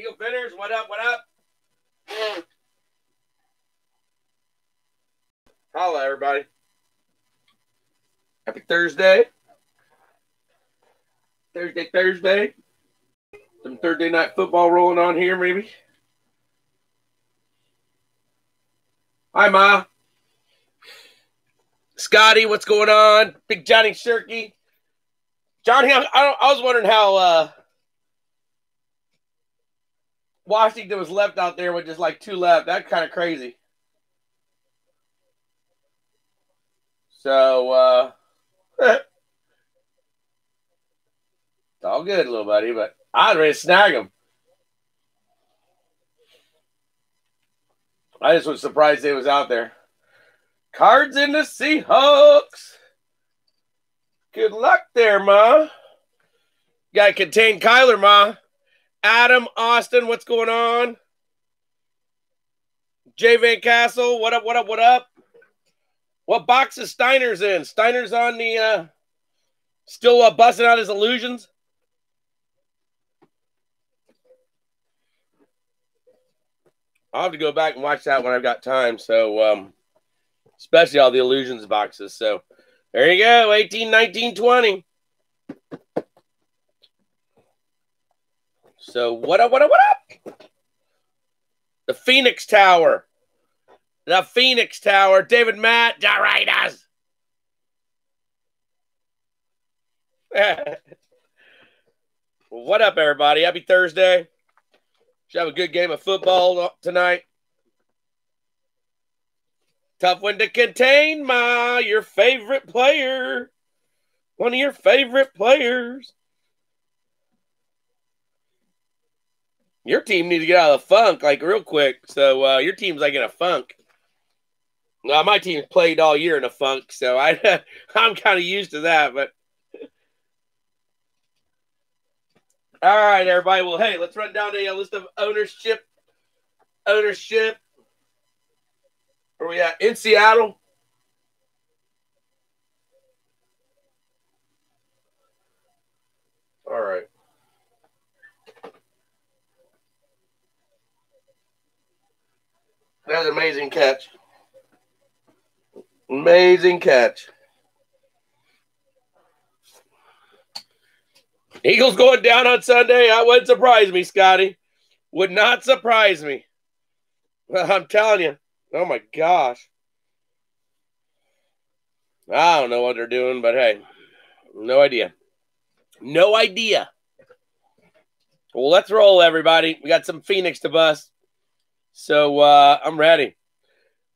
Eagle Finners, what up? What up? Holla, everybody. Happy Thursday. Thursday, Thursday. Some Thursday night football rolling on here, maybe. Hi, Ma. Scotty, what's going on? Big Johnny Shirky. Johnny, I, I, I was wondering how uh, Washington was left out there with just like two left. That's kind of crazy. So, uh, it's all good, little buddy, but I'd to snag him. I just was surprised they was out there. Cards in the Seahawks. Good luck there, Ma. Got to contain Kyler, Ma. Adam, Austin, what's going on? Jay Van Castle, what up, what up, what up? What box is Steiner's in? Steiner's on the, uh, still uh, busting out his illusions? I'll have to go back and watch that when I've got time. So, um, especially all the illusions boxes. So, there you go 18, 19, 20. So, what up, what up, what up? The Phoenix Tower. The Phoenix Tower. David Matt, Doritos. what up, everybody? Happy Thursday. Should have a good game of football tonight. Tough one to contain, Ma. Your favorite player. One of your favorite players. Your team needs to get out of the funk like real quick. So uh, your team's like in a funk. Well, my team's played all year in a funk, so I I'm kind of used to that. But all right, everybody. Well, hey, let's run down a list of ownership. Ownership. Where we at? In Seattle. All right. That's an amazing catch. Amazing catch. Eagles going down on Sunday. That wouldn't surprise me, Scotty. Would not surprise me. I'm telling you. Oh my gosh. I don't know what they're doing, but hey, no idea. No idea. Well, let's roll, everybody. We got some Phoenix to bust. So uh, I'm ready.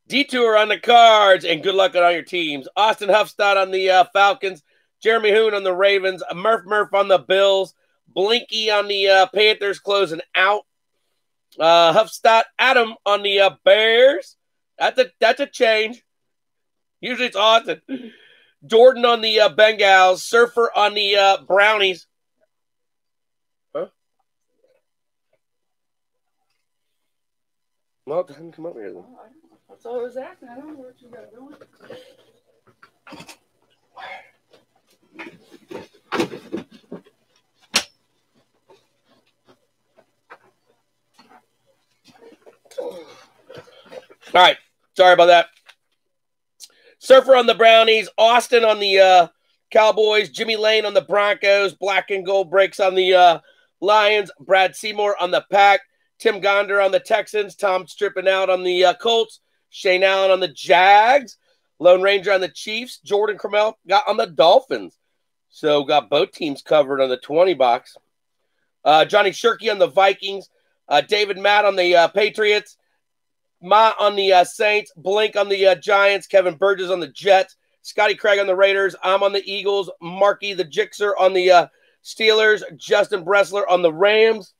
Detour on the cards, and good luck on all your teams. Austin Huffstad on the uh, Falcons. Jeremy Hoon on the Ravens. Murph Murph on the Bills. Blinky on the uh, Panthers closing out. Uh, Huffstad Adam on the uh, Bears. That's a that's a change. Usually it's Austin. Jordan on the uh, Bengals. Surfer on the uh, Brownies. Well, it doesn't come up here then. That's all I was asking. I don't know what you got going. All right. Sorry about that. Surfer on the Brownies, Austin on the uh, Cowboys, Jimmy Lane on the Broncos, Black and Gold breaks on the uh, Lions, Brad Seymour on the Pack, Tim Gonder on the Texans, Tom stripping out on the uh, Colts, Shane Allen on the Jags, Lone Ranger on the Chiefs, Jordan Cromell got on the Dolphins. So got both teams covered on the 20 box. Uh, Johnny Shirky on the Vikings, uh, David Matt on the uh, Patriots, Ma on the uh, Saints, Blink on the uh, Giants, Kevin Burgess on the Jets, Scotty Craig on the Raiders. I'm on the Eagles, Marky the Jixer on the uh, Steelers, Justin Bressler on the Rams,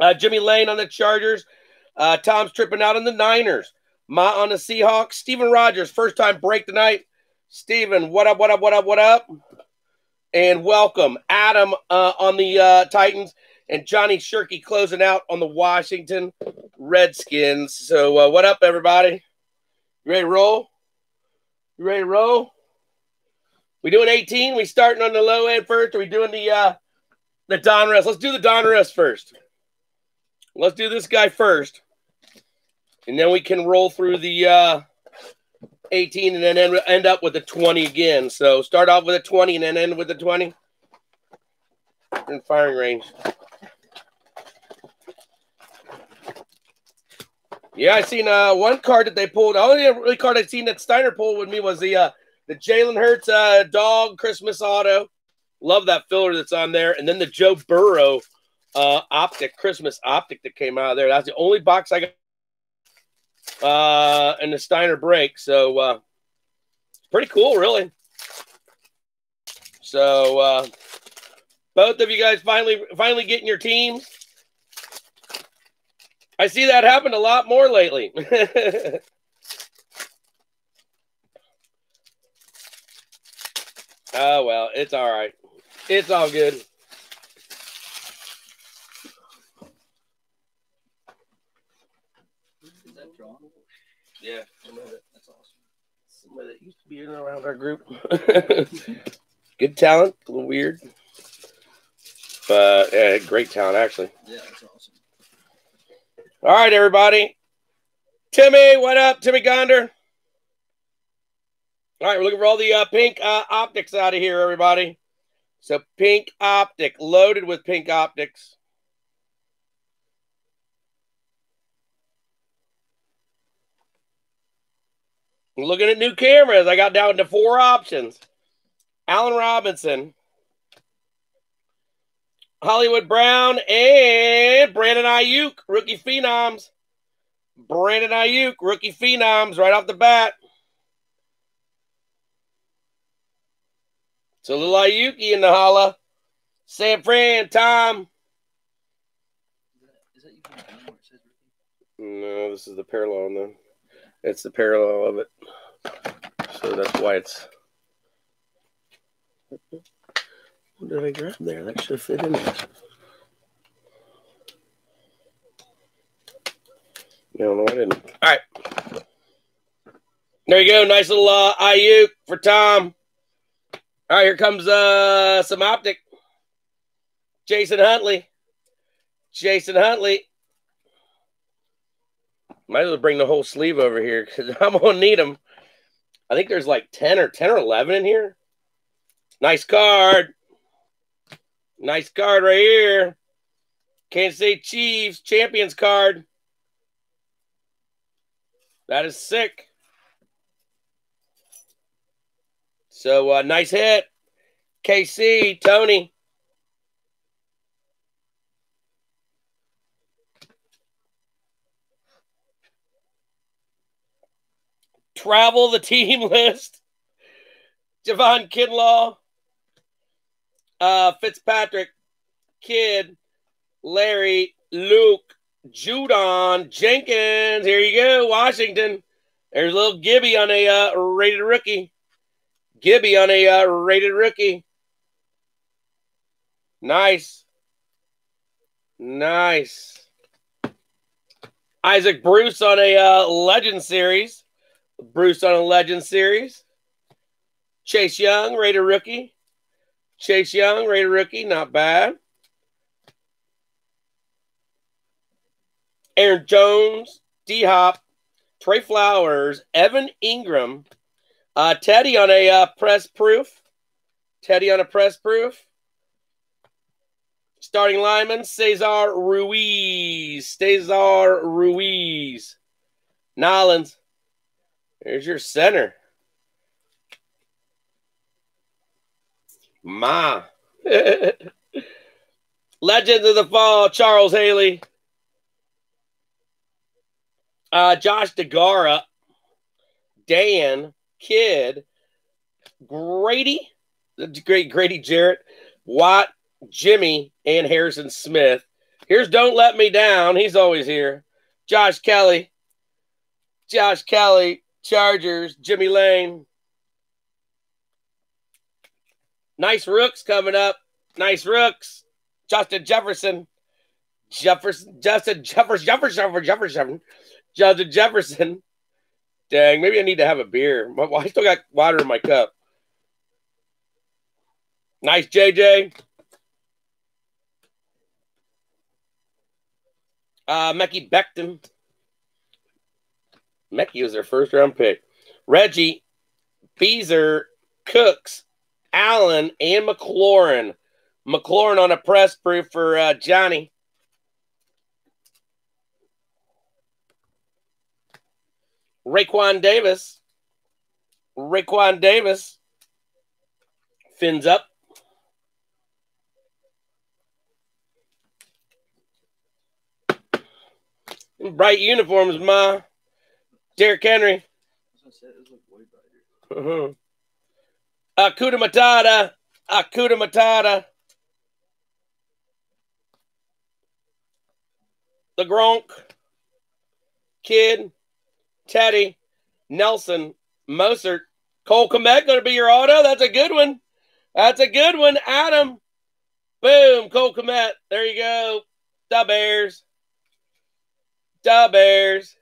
uh, Jimmy Lane on the Chargers, uh, Tom's tripping out on the Niners, Ma on the Seahawks, Steven Rogers, first time break tonight. Steven, what up, what up, what up, what up? And welcome. Adam uh, on the uh, Titans and Johnny Shirky closing out on the Washington Redskins. So, uh, what up, everybody? You ready to roll? You ready to roll? We doing 18? We starting on the low end first? Or we doing the uh the Donruss? Let's do the Donruss first. Let's do this guy first, and then we can roll through the uh, 18 and then end, end up with a 20 again. So start off with a 20 and then end with a 20 in firing range. Yeah, I seen uh, one card that they pulled. The only really card I seen that Steiner pulled with me was the uh, the Jalen Hurts uh, dog Christmas auto. Love that filler that's on there, and then the Joe Burrow uh, optic Christmas optic that came out of there. That's the only box I got. Uh, and the Steiner break, so uh, pretty cool, really. So uh, both of you guys finally finally getting your teams. I see that happen a lot more lately. oh well, it's all right. It's all good. Is that drawn? Yeah, I love it. That's awesome. somebody that used to be in and around our group. Good talent, a little weird, but yeah, great talent actually. Yeah, that's awesome. All right, everybody. Timmy, what up, Timmy Gonder? All right, we're looking for all the uh, pink uh, optics out of here, everybody. So pink optic, loaded with pink optics. Looking at new cameras. I got down to four options. Allen Robinson, Hollywood Brown, and Brandon Aiyuk, rookie phenoms. Brandon Aiyuk, rookie phenoms, right off the bat. So little Ayuki in the holla. San Fran, Tom. Is that, is that you from the where it says rookie? No, this is the parallel then. It's the parallel of it. So that's why it's. What did I grab there? That should fit in there. No, no, I didn't. All right. There you go. Nice little uh, Aiyuk for Tom. All right, here comes uh some optic. Jason Huntley. Jason Huntley. Might as well bring the whole sleeve over here because I'm gonna need them. I think there's like 10 or 10 or 11 in here. Nice card. Nice card right here. Kansas City Chiefs Champions card. That is sick. So uh, nice hit. KC, Tony. Travel the team list. Javon Kinlaw, uh, Fitzpatrick, Kid, Larry, Luke, Judon, Jenkins. Here you go, Washington. There's little Gibby on a uh, rated rookie. Gibby on a uh, rated rookie. Nice. Nice. Isaac Bruce on a uh, Legend Series. Bruce on a Legend Series. Chase Young, rated rookie. Chase Young, rated rookie, not bad. Aaron Jones, D Hop, Trey Flowers, Evan Engram, uh, Teddy on a uh, press proof. Teddy on a press proof. Starting lineman, Cesar Ruiz. Cesar Ruiz. Nolans. There's your center. Ma. Legends of the Fall, Charles Haley. Uh, Josh DeGara. Dan. Kid. Grady. The great Grady Jarrett. Watt. Jimmy. And Harrison Smith. Here's Don't Let Me Down. He's always here. Josh Kelly. Josh Kelly. Chargers. Jimmy Lane. Nice rooks coming up. Nice rooks. Justin Jefferson. Jefferson. Justin Jefferson. Jefferson. Jefferson. Jefferson, Justin Jefferson. Dang, maybe I need to have a beer. Well, I still got water in my cup. Nice, JJ. Uh, Mekhi Becton. Mekhi was their first round pick. Reggie, Beezer, Cooks, Allen, and McLaurin. McLaurin on a press proof for uh, Johnny. Raekwon Davis. Raekwon Davis. Fins up. Bright uniforms, ma. Derrick Henry. Uh-huh. Akuda Matata. Akuda Matata. The Gronk. Kid. Teddy. Nelson. Mostert. Cole Kmet going to be your auto. That's a good one. That's a good one. Adam. Boom. Cole Kmet. There you go. The Bears. The Bears.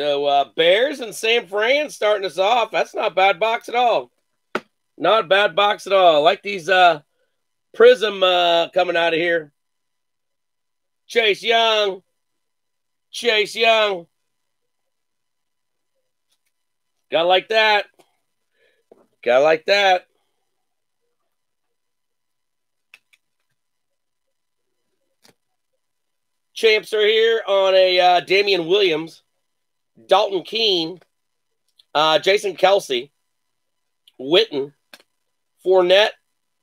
So uh, Bears and San Fran starting us off. That's not bad box at all. Not bad box at all. I like these uh, Prism uh, coming out of here. Chase Young. Chase Young. Gotta like that. Gotta like that. Champs are here on a uh, Damien Williams. Dalton Keene, uh, Jason Kelce, Witten, Fournette,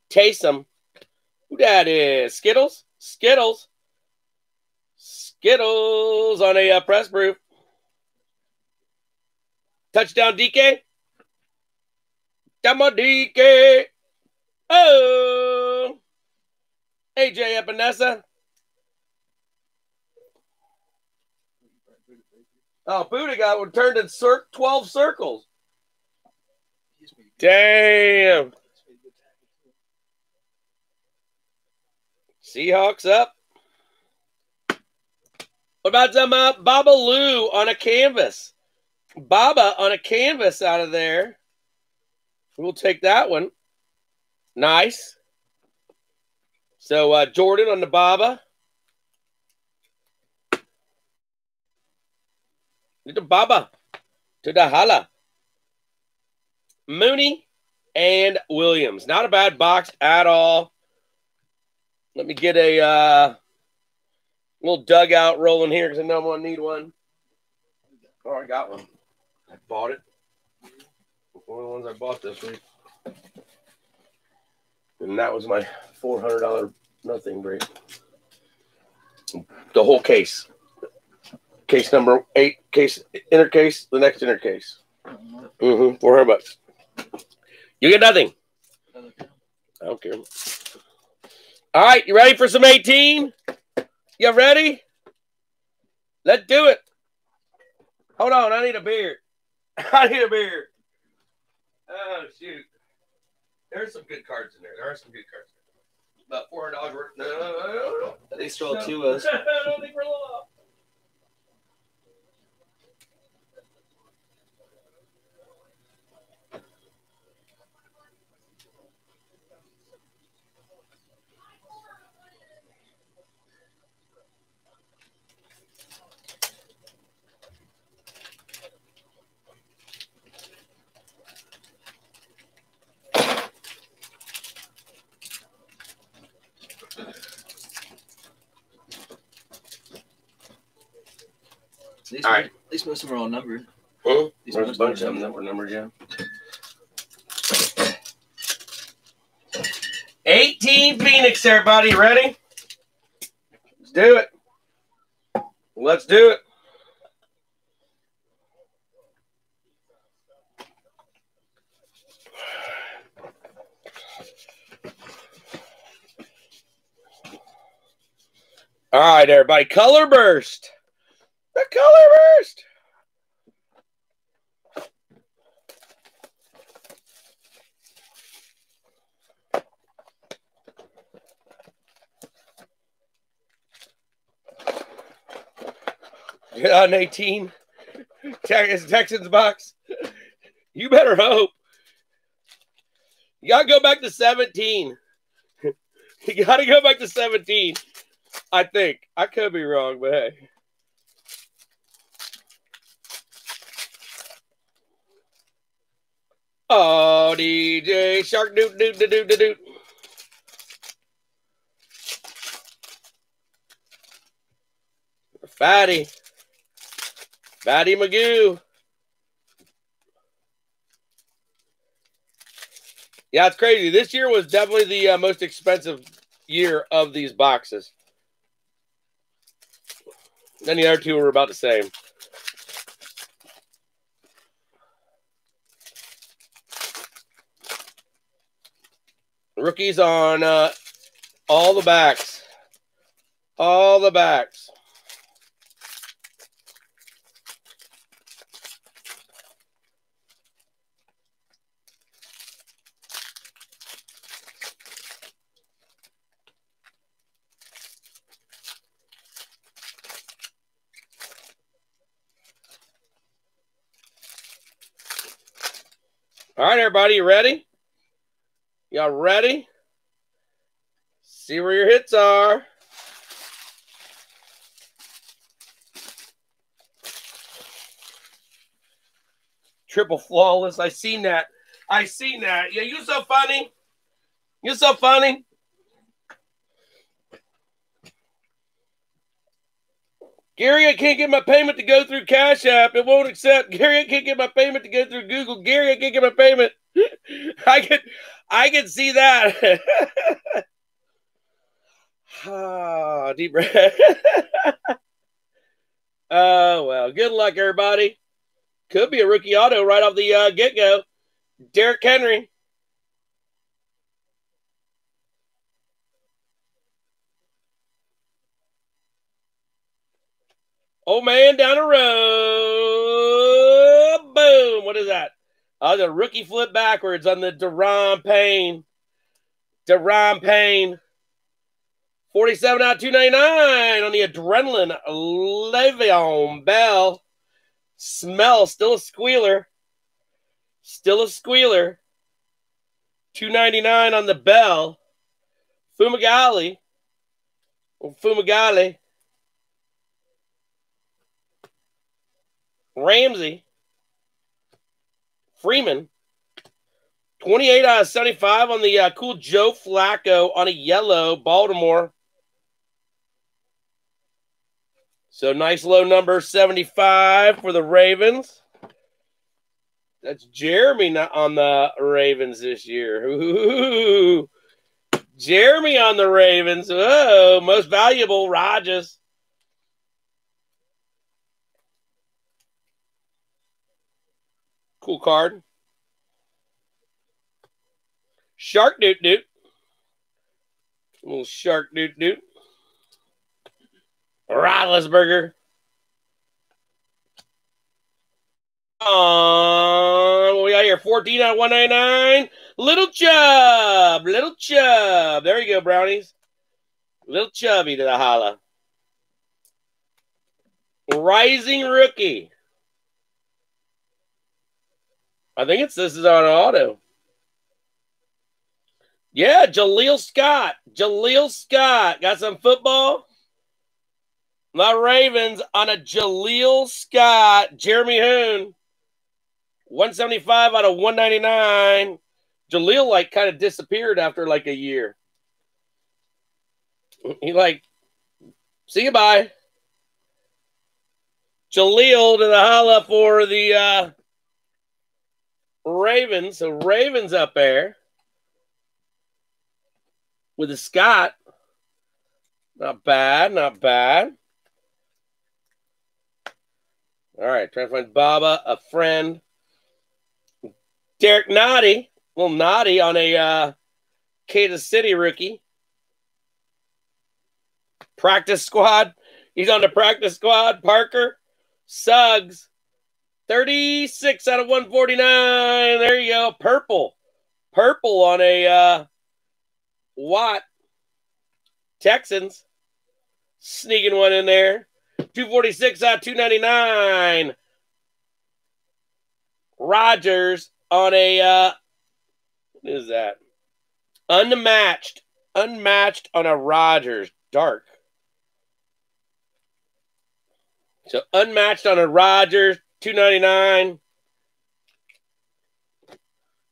Taysom. Who that is? Skittles? Skittles. Skittles on a uh, press proof. Touchdown DK. Come on, DK. Oh. AJ Epenesa. Oh, Buddha got one turned in cir- 12 circles. Damn. Seahawks up. What about some uh, Baba Lou on a canvas? Baba on a canvas out of there. We'll take that one. Nice. So uh, Jordan on the Baba. To Baba. To the Hala. Mooney and Williams. Not a bad box at all. Let me get a uh, little dugout rolling here because I know I'm going to need one. Oh, I got one. I bought it. One of the ones I bought this week. And that was my $400 nothing break. The whole case. Case number eight, case inner case, the next inner case. Mm-hmm. 400 bucks. You get nothing. I don't care. All right, you ready for some 18? You ready? Let's do it. Hold on, I need a beer. I need a beer. Oh shoot. There's some good cards in there. There are some good cards. About four hundred dollars worth. No, no, no, no, no. At least throw two of us. I don't think we're low. At least, All right. at least most of them are all numbered. Huh? These There's a bunch of them that were numbered, yeah. 18 Phoenix, everybody. Ready? Let's do it. Let's do it. All right, everybody. Color burst. The color burst. Get on 18. Tex- Texans box. You better hope. You gotta go back to 17. You gotta go back to 17. I think. I could be wrong, but hey. Oh, DJ Shark doot doot doot doot doot. Fatty. Fatty Magoo. Yeah, it's crazy. This year was definitely the uh, most expensive year of these boxes. Then the other two were about the same. Rookies on uh, all the backs. All the backs. All right, everybody, you ready? Y'all ready? See where your hits are. Triple flawless. I seen that. I seen that. Yeah, you so funny. You so funny. Gary, I can't get my payment to go through Cash App. It won't accept. Gary, I can't get my payment to go through Google. Gary, I can't get my payment. I can see that. ah, deep breath. oh well, good luck, everybody. Could be a rookie auto right off the uh, get go. Derrick Henry. Oh man, down the road. Boom. What is that? Oh, the rookie flip backwards on the Da'Ron Payne. Da'Ron Payne. 47 out of 299 on the adrenaline. Le'Veon Bell. Smell, still a squealer. Still a squealer. 299 on the Bell. Fumagalli. Oh, Fumagalli. Ramsey. Freeman. 28 out of 75 on the uh, cool Joe Flacco on a yellow Baltimore. So nice low number 75 for the Ravens. That's Jeremy not on the Ravens this year. Ooh. Jeremy on the Ravens. Oh, most valuable Rogers. Cool card. Shark doot doot. Little shark doot doot. Roethlisberger. Um, what we got here? 14 out of 199. Little Chub. Little Chub. There you go, Brownies. Little Chubby to the holla. Rising rookie. I think it's this is on auto. Yeah, Jaleel Scott. Jaleel Scott. Got some football? The Ravens on a Jaleel Scott. Jeremy Hoon. 175 out of 199. Jaleel like kind of disappeared after like a year. He like, see you bye. Jaleel to the holla for the uh, Ravens. So Ravens up there with a Scott. Not bad, not bad. All right, trying to find Baba, a friend. Derek Naughty, little Naughty on a uh, Kansas City rookie. Practice squad. He's on the practice squad. Parker, Suggs, 36 out of 149. There you go. Purple. Purple on a uh, Watt. Texans. Sneaking one in there. 246 out of 299. Rogers on a uh what is that? Unmatched. Unmatched on a Rogers. Dark. So unmatched on a Rogers, two ninety nine.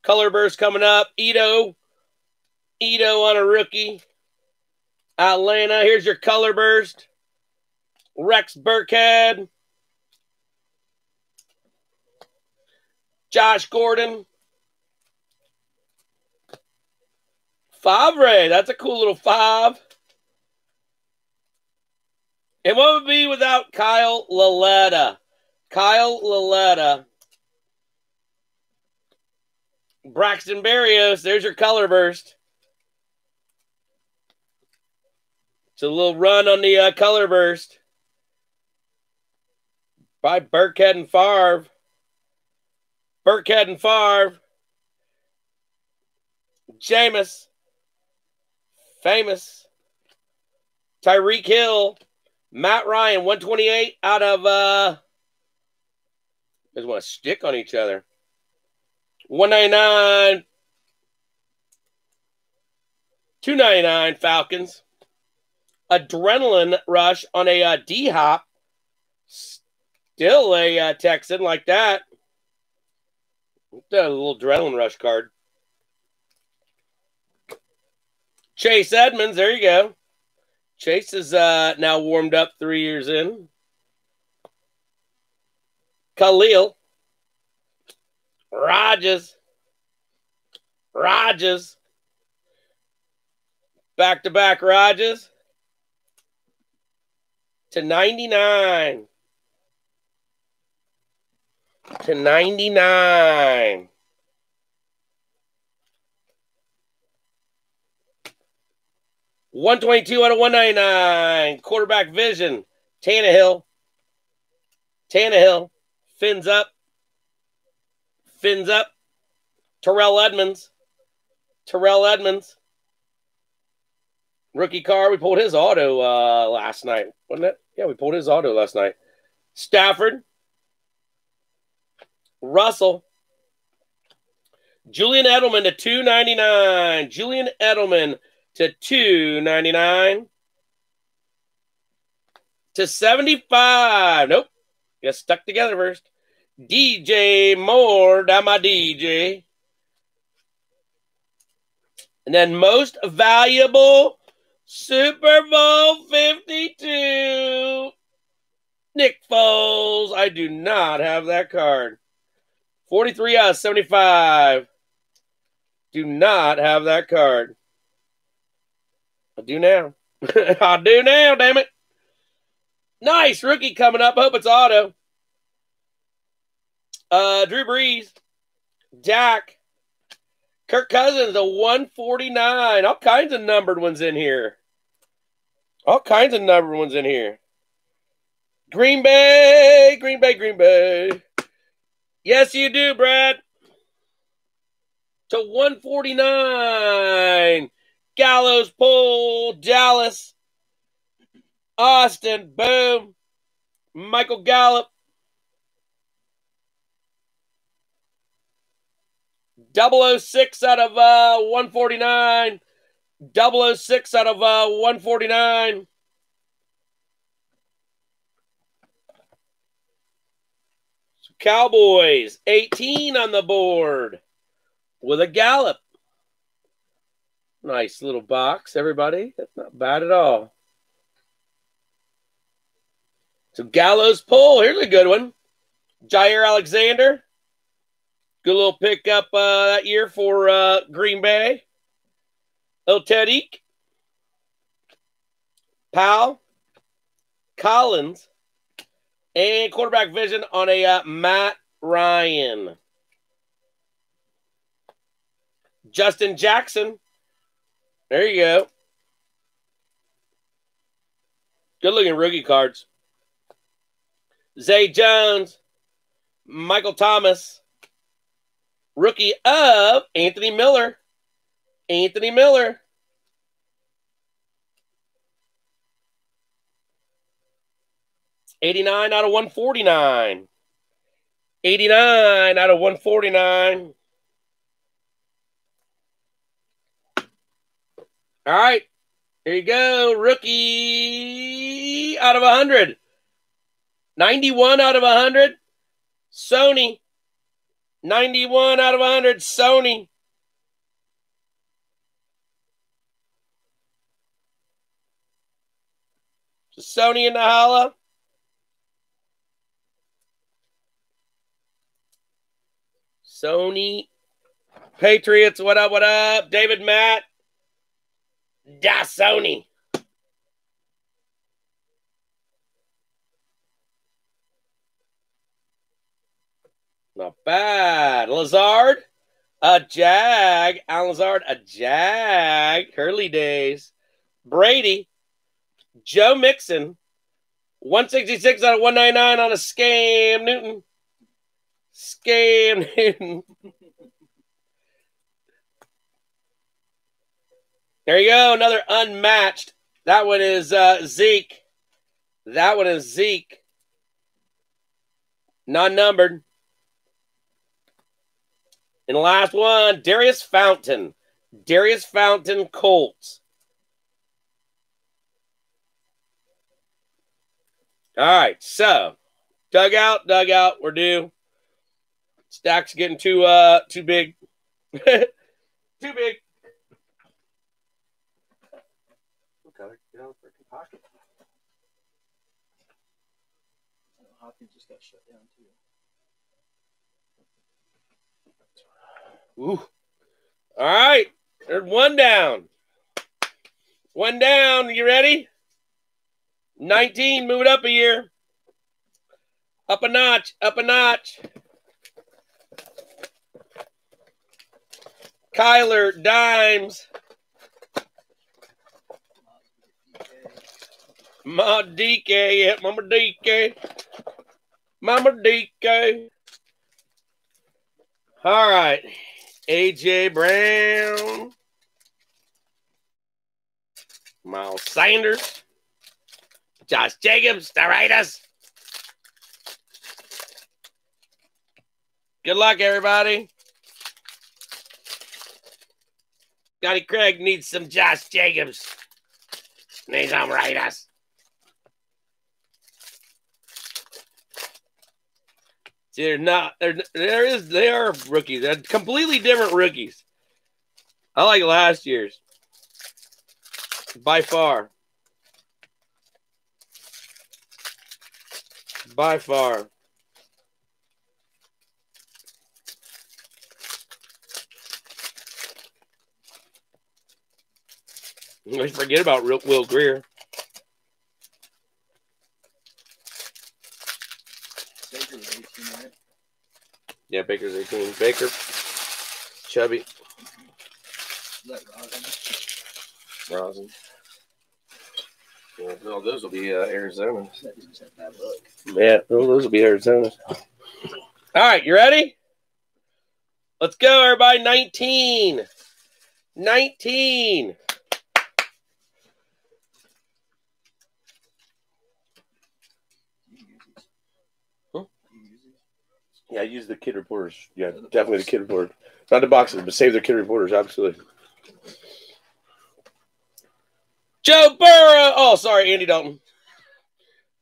Color burst coming up. Ito. Ito on a rookie. Atlanta. Here's your color burst. Rex Burkhead. Josh Gordon. Favre. That's a cool little five. And what would be without Kyle Lauletta? Kyle Lauletta. Braxton Berrios. There's your color burst. It's a little run on the uh, color burst by Burkhead and Favre. Burkhead and Favre. Jameis. Famous. Tyreek Hill. Matt Ryan, 128 out of uh just want to stick on each other. 199. 299 Falcons. Adrenaline rush on a uh, D hop. Still a uh, Texan like that. A little adrenaline rush card. Chase Edmonds, there you go. Chase is uh, now warmed up three years in. Khalil. Rogers. Rogers. Back to back Rogers. To 99. To 99. One twenty-two out of one ninety-nine. Quarterback vision. Tannehill. Tannehill. Fins up. Fins up. Terrell Edmunds. Terrell Edmunds. Rookie car. We pulled his auto uh, last night, wasn't it? Yeah, we pulled his auto last night. Stafford. Russell. Julian Edelman to 299. Julian Edelman to 299 to 75. Nope. Get stuck together first. DJ Moore, down my DJ. And then most valuable Super Bowl 52. Nick Foles. I do not have that card. 43 out of 75. Do not have that card. I do now. I do now, damn it. Nice rookie coming up. Hope it's auto. Uh, Drew Brees, Dak, Kirk Cousins, a 149. All kinds of numbered ones in here. All kinds of numbered ones in here. Green Bay, Green Bay, Green Bay. Yes, you do, Brad. To 149. Gallows Pole, Dallas, Austin, boom, Michael Gallup, Double O six out of uh, 149. 006 out of uh, 149. Cowboys, 18 on the board with a Gallup. Nice little box, everybody. That's not bad at all. So Gallows pull. Here's a good one. Jaire Alexander. Good little pickup uh, that year for uh, Green Bay. El Tariq. Powell. Collins. And quarterback vision on a uh, Matt Ryan. Justin Jackson. There you go. Good looking rookie cards. Zay Jones, Michael Thomas, rookie of Anthony Miller. Anthony Miller. Eighty-nine out of one forty-nine. Eighty-nine out of one forty-nine. All right. Here you go. Rookie out of 100. 91 out of 100. Sony. 91 out of 100. Sony. Sony in the holla. Sony. Patriots, what up, what up? David Matt. Da Sony. Not bad. Lazard, a jag. Allen Lazard, a jag. Hurley days. Brady, Joe Mixon, 166 out of 199 on a scam Newton. Scam Newton. There you go. Another unmatched. That one is uh, Zeke. That one is Zeke. Non numbered. And last one, Daurice Fountain. Daurice Fountain Colts. All right, so dugout, dugout, we're due. Stack's getting too uh too big. too big. Hopkins just got shut down too. Ooh. All right. There's one down. One down. You ready? 19. Move it up a year. Up a notch. Up a notch. Kyler Dimes. Ma DK. Yeah, Mama DK. Mama DK. All right. AJ Brown. Miles Sanders. Josh Jacobs, the Raiders. Good luck, everybody. Scotty Craig needs some Josh Jacobs. Needs some Raiders. They're not. They're, there is. They are rookies. They're completely different rookies. I like last year's by far. By far. Let's forget about Will Grier. Baker was 18, right? Yeah, Baker's 18. Baker, Chubby, Rosen? Rosen. Yeah, those will be uh, Arizona. That just had bad luck. Yeah, those will be Arizona. All right, you ready? Let's go, everybody. 19. 19. You use these. Huh? You use these. Yeah, use the kid reporters. Yeah, definitely the kid reporters. Not the boxes, but save the kid reporters. Absolutely. Joe Burrow. Oh, sorry, Andy Dalton.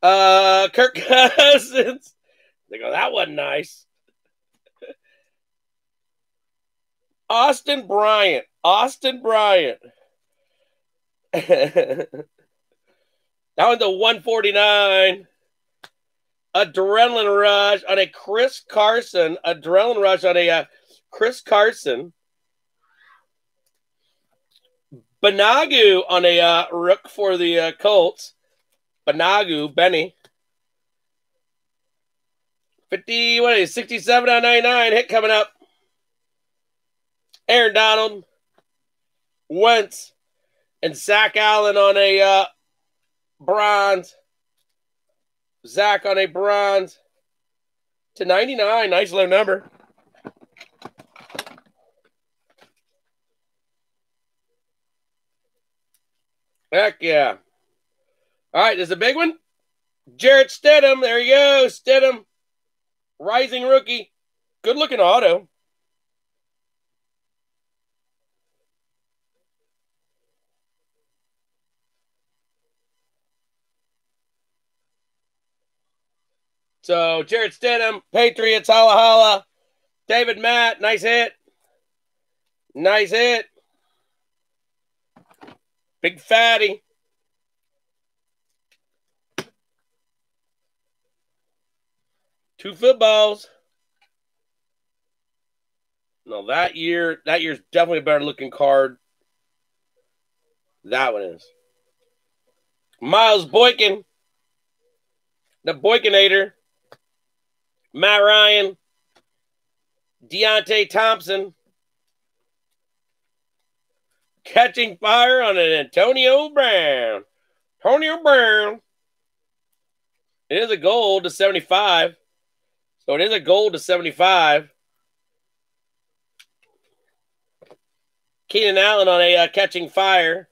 Uh, Kirk Cousins. They go, that wasn't nice. Austin Bryant. Austin Bryant. that one's a 149. Adrenaline rush on a Chris Carson. Adrenaline rush on a uh, Chris Carson. Banogu on a uh, rook for the uh, Colts. Banogu, Benny. 50, what is it, 67 out of 99. Hit coming up. Aaron Donald, Wentz, and Zach Allen on a uh, bronze. Zach on a bronze to 99. Nice low number. Heck yeah. All right, there's a big one. Jarrett Stidham. There you go. Stidham. Rising rookie. Good looking auto. So Jarrett Stidham, Patriots, holla holla. David Matt, nice hit. Nice hit. Big fatty. Two footballs. No, that year, that year's definitely a better looking card. That one is. Miles Boykin. The Boykinator. Matt Ryan. Deonte Thompson. Catching fire on an Antonio Brown. Antonio Brown. It is a gold to 75. So it is a gold to 75. Keenan Allen on a uh, catching fire.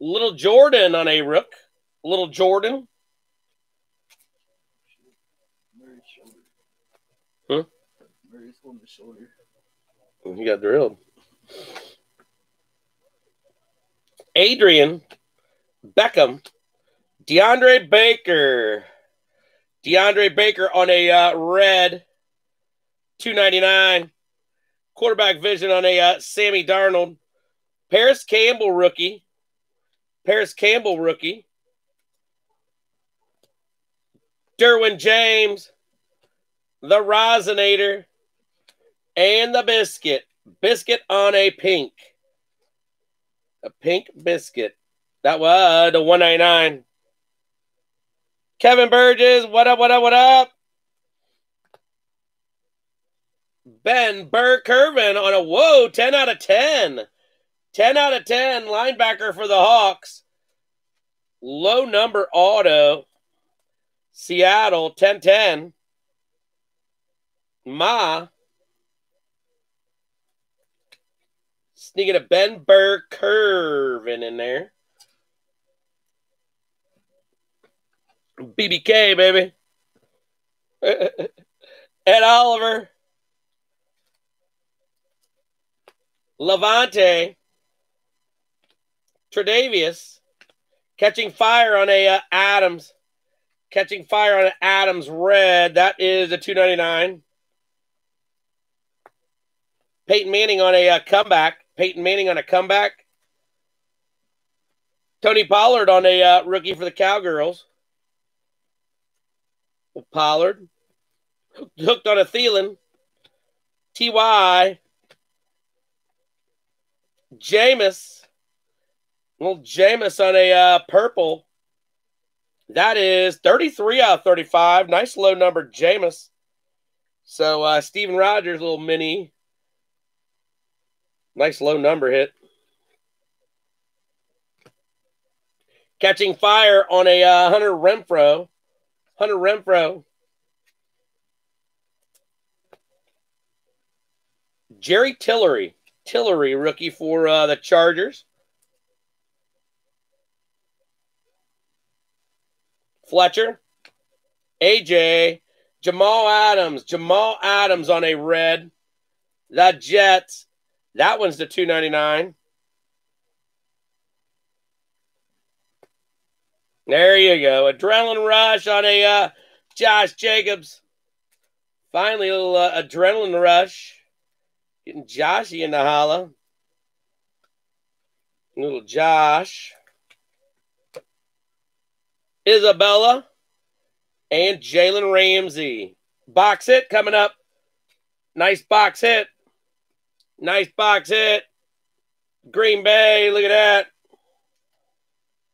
Little Jordan on a rook. Little Jordan. Murray's shoulder. Huh? Holding the shoulder. He got drilled. Adrian Beckham. DeAndre Baker. DeAndre Baker on a uh, red. 299. Quarterback vision on a uh, Sammy Darnold. Parris Campbell rookie. Parris Campbell rookie. Derwin James. The Rosinator. And the biscuit. Biscuit on a pink. A pink biscuit. That was the 199. Kevin Burgess, what up, what up, what up? Ben Burr-Kirven on a whoa, 10 out of 10. 10 out of 10 linebacker for the Hawks. Low number auto. Seattle 10 10. Ma. Sneaking a Ben Burr-Kirven in there. BBK, baby. Ed Oliver. Levante. Tredavious. Catching fire on a uh, Adams. Catching fire on an Adams red. That is a 299. Peyton Manning on a uh, comeback. Peyton Manning on a comeback. Tony Pollard on a uh, rookie for the Cowgirls. Pollard. Hooked on a Thielen. T.Y. Jameis. Little Jameis on a uh, purple. That is 33 out of 35. Nice low number, Jameis. So uh, Steven Rogers, little mini. Nice low number hit. Catching fire on a uh, Hunter Renfrow. Hunter Renfrow. Jerry Tillery. Tillery, rookie for uh, the Chargers. Fletcher. AJ. Jamal Adams. Jamal Adams on a red. The Jets. That one's the 299. There you go. Adrenaline rush on a uh, Josh Jacobs. Finally, a little uh, adrenaline rush. Getting Joshy in the holla. Little Josh. Isabella. And Jalen Ramsey. Box hit coming up. Nice box hit. Nice box hit. Green Bay. Look at that.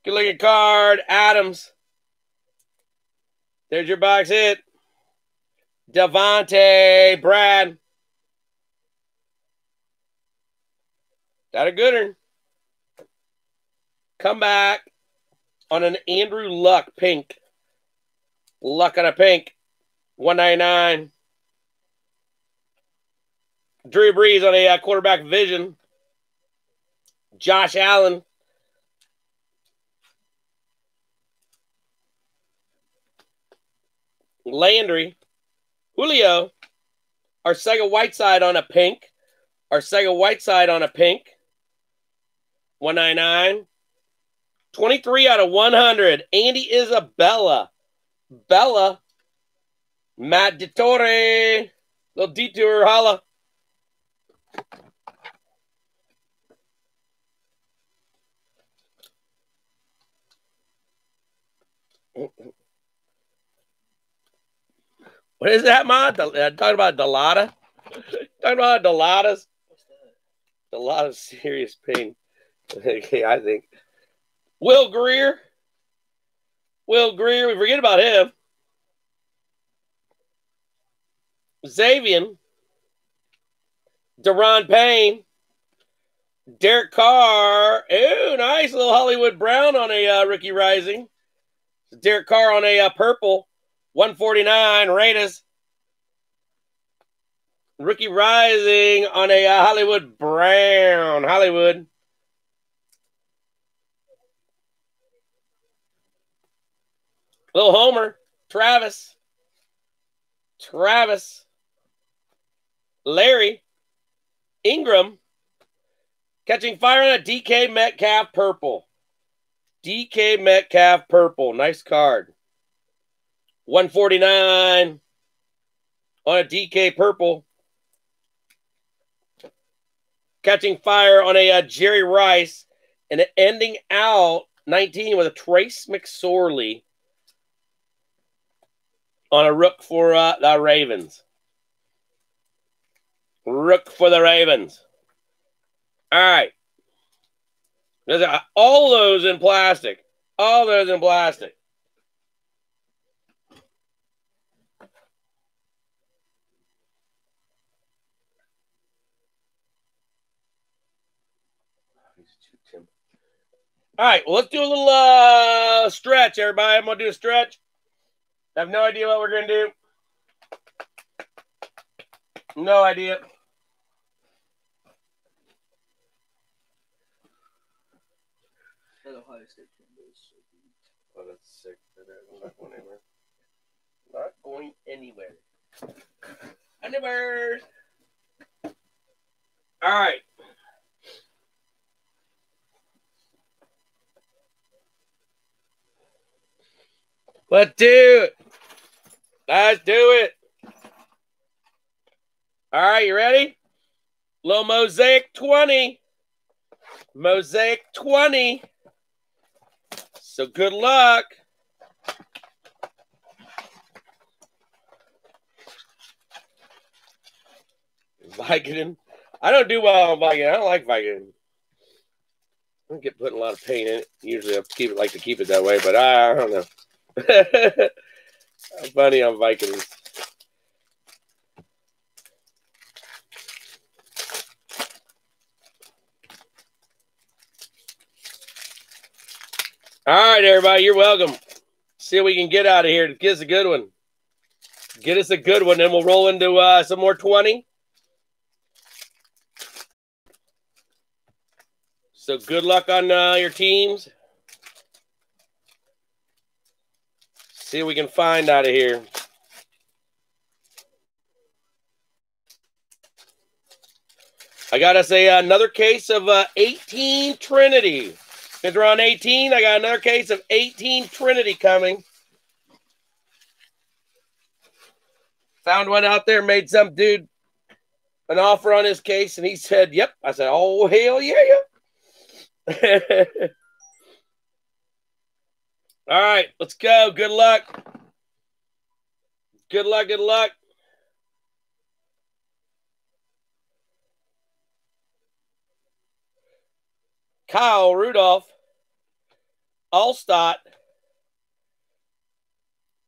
Good looking card. Adams. There's your box hit. Devontae Brad. That a good one. Come back on an Andrew Luck pink. Luck on a pink. 199. Drew Brees on a uh, quarterback vision. Josh Allen. Landry. Julio. Arcega Whiteside on a pink. Arcega Whiteside on a pink. 199. 23 out of 100. Andy Isabella. Bella, Matt Dittore, little detour, holla. What is that, Ma? Uh, talking about Delata? talking about Delatas? A lot of serious pain. okay, I think. Will Grier. Will Grier, we forget about him. Xavier. Da'Ron Payne. Derek Carr. Ooh, nice little Hollywood Brown on a uh, rookie rising. Derek Carr on a uh, purple. 149 Raiders. Rookie rising on a uh, Hollywood Brown. Hollywood. Little Homer. Travis. Travis. Larry. Ingram. Catching fire on a DK Metcalf purple. DK Metcalf purple. Nice card. 149 on a DK purple. Catching fire on a uh, Jerry Rice and ending out 19 with a Trace McSorley on a rook for uh, the Ravens. Rook for the Ravens. All right. All those in plastic. All those in plastic. All right, well, let's do a little uh stretch, everybody. I'm gonna do a stretch. I have no idea what we're gonna do. No idea. That Ohio State. Oh, that's sick. I'm not going anywhere. Not going anywhere. Anywhere. All right. Let's do it. Let's do it. All right, you ready? Little Mosaic 20. Mosaic 20. So good luck. Vicodin. I don't do well on Vicodin. I don't like Vicodin. I don't get putting a lot of pain in it. Usually I keep it like to keep it that way, but I, I don't know. I'm funny on Vicodin. All right, everybody, you're welcome. See what we can get out of here. Get us a good one. Get us a good one, and we'll roll into uh, some more 20. So good luck on uh, your teams. See what we can find out of here. I got us a another case of uh, 18 Trinity. We're on 18, I got another case of 18 Trinity coming. Found one out there, made some dude an offer on his case, and he said, Yep. I said, Oh, hell yeah, yeah. All right, let's go. Good luck. Good luck. Good luck. Kyle Rudolph, Alstott,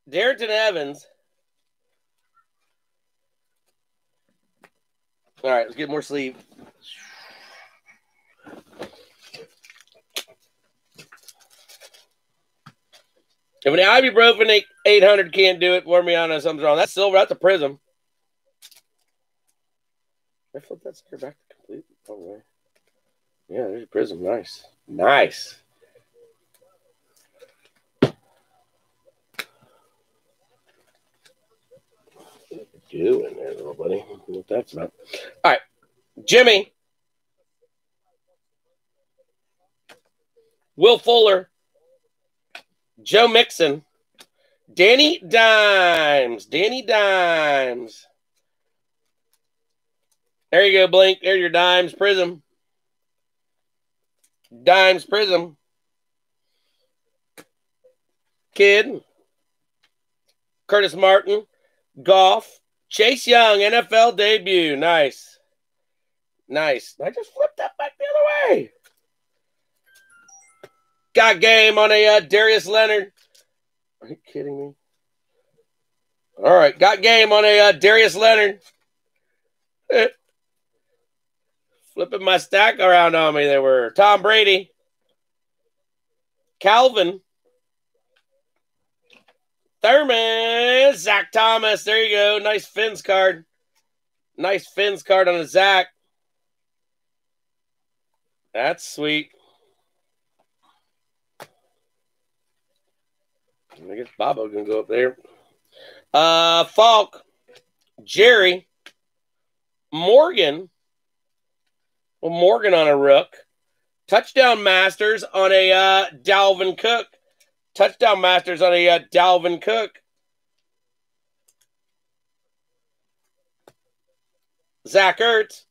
Darrynton Evans. All right, let's get more sleeve. If an ibuprofen 800 can't do it, for me on something's wrong. That's silver. That's a prism. I flip that sucker back to complete. Oh, right. Yeah, there's a prism. Nice. Nice. Doing there, little buddy? What that's about. All right. Jimmy. Will Fuller. Joe Mixon. Danny Dimes. Danny Dimes. There you go, Blink. There's your Dimes Prism. Dimes Prism. Kid. Curtis Martin. Golf. Chase Young, NFL debut. Nice. Nice. I just flipped that back the other way. Got game on a uh, Darius Leonard. Are you kidding me? All right. Got game on a uh, Darius Leonard. Flipping my stack around on me. They were Tom Brady. Calvin. Thurman, Zach Thomas. There you go. Nice fins card. Nice fins card on a Zach. That's sweet. I guess Bobo can go up there. Uh, Falk, Jerry, Morgan. Well, Morgan on a rook. Touchdown Masters on a uh, Dalvin Cook. Touchdown Masters on a uh, Dalvin Cook. Zach Ertz,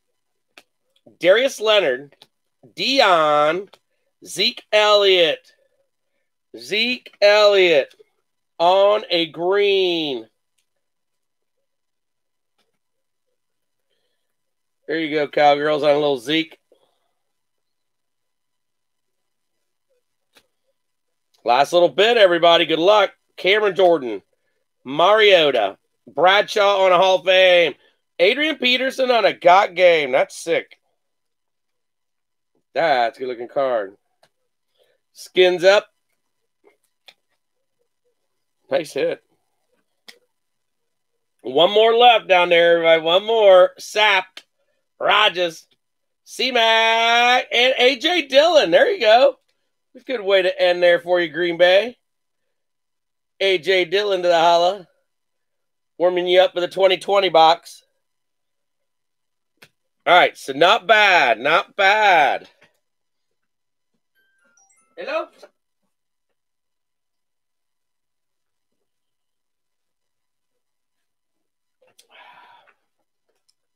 Darius Leonard, Dion, Zeke Elliott, Zeke Elliott on a green. There you go, Cowgirls, on a little Zeke. Last little bit, everybody. Good luck. Cameron Jordan, Mariota, Bradshaw on a Hall of Fame, Adrian Peterson on a got game. That's sick. That's a good looking card. Skins up. Nice hit. One more left down there, everybody. One more. Sap, Rogers, C Mac, and AJ Dillon. There you go. A good way to end there for you, Green Bay. AJ Dillon to the holla. Warming you up for the 2020 box. All right, so not bad, not bad. Hello?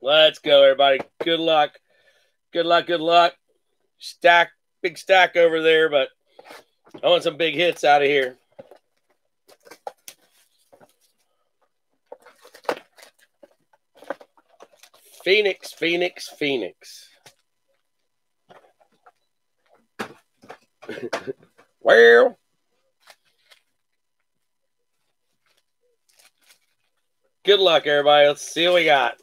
Let's go, everybody. Good luck. Good luck, good luck. Stack big stack over there, but I want some big hits out of here. Phoenix, Phoenix, Phoenix. well, good luck, everybody. Let's see what we got.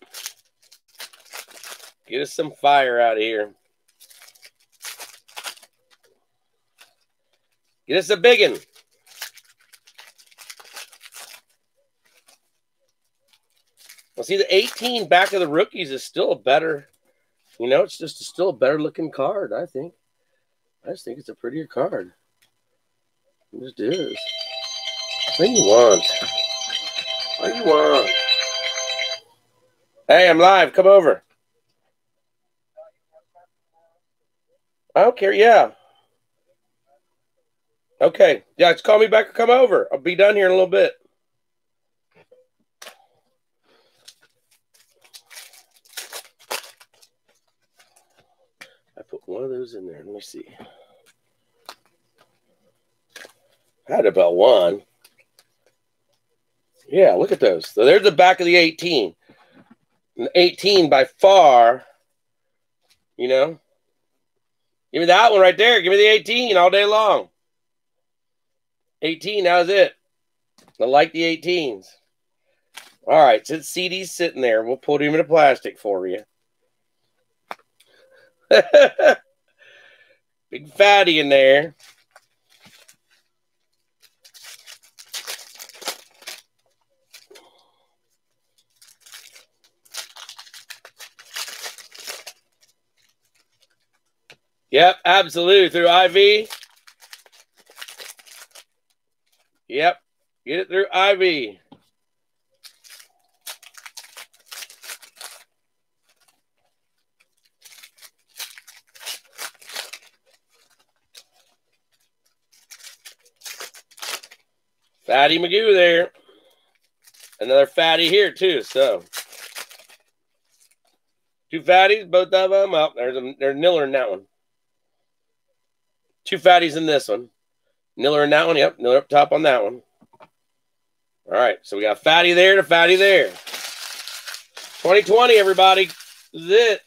Get us some fire out of here. Get us a biggin. Well, see, the 18 back of the rookies is still a better, you know, it's just a still a better looking card, I think. I just think it's a prettier card. It just is. What do you want? What do you want? Hey, I'm live. Come over. I don't care. Yeah. Okay. Yeah, just call me back or come over. I'll be done here in a little bit. I put one of those in there. Let me see. I had about one. Yeah, look at those. So there's the back of the 18. 18 by far, you know. Give me that one right there. Give me the 18 all day long. 18, how's it? I like the 18s. All right, since CD's sitting there, we'll put him in a plastic for you. Big fatty in there. Yep, absolutely. Through IV. Yep. Get it through IV. Fatty Magoo there. Another fatty here, too. So, two fatties, both of them up. There's a there's Niller in that one. Two fatties in this one. Niller in that one. Yep, Niller up top on that one. All right, so we got fatty there to fatty there. 2020, everybody. This is it.